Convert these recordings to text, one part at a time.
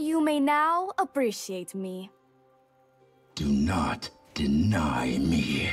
You may now appreciate me. Do not deny me.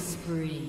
Spree.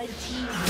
Red team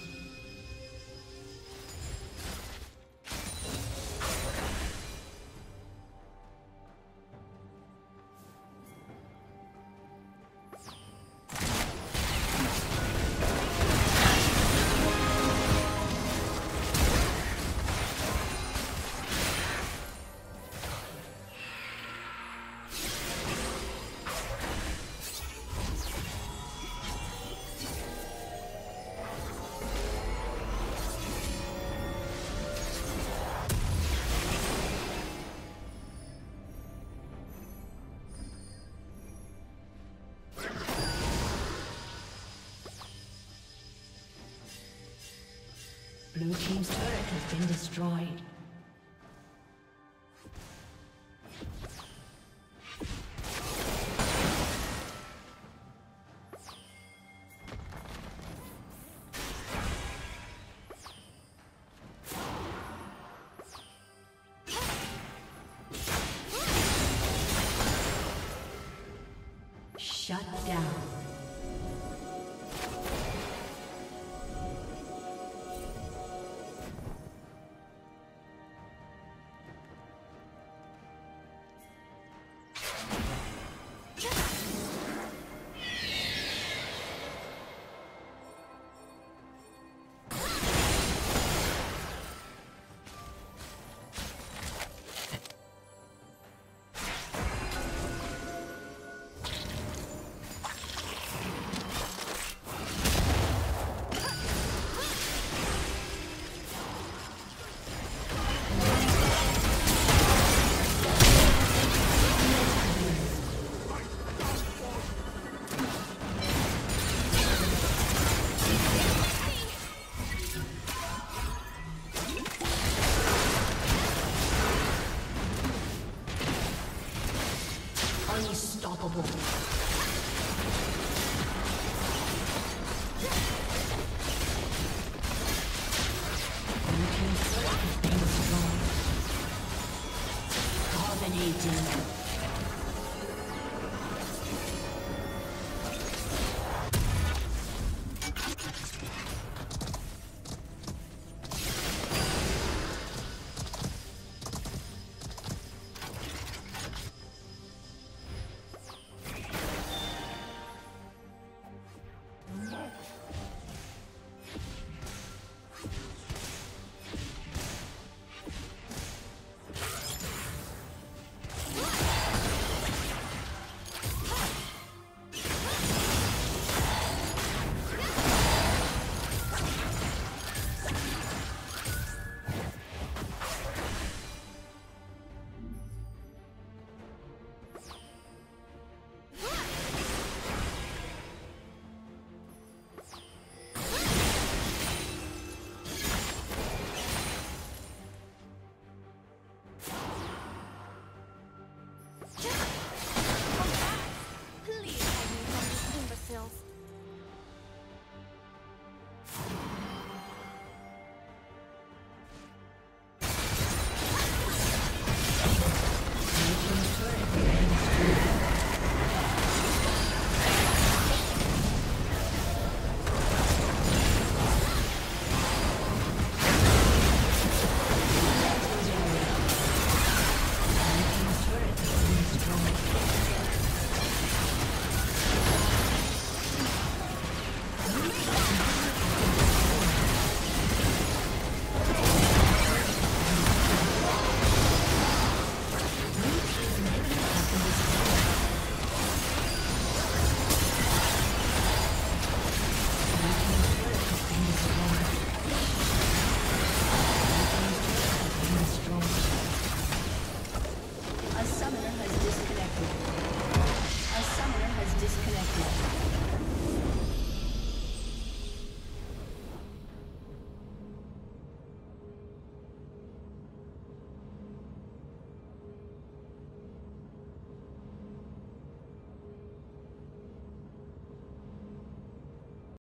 Destroyed. Dominating.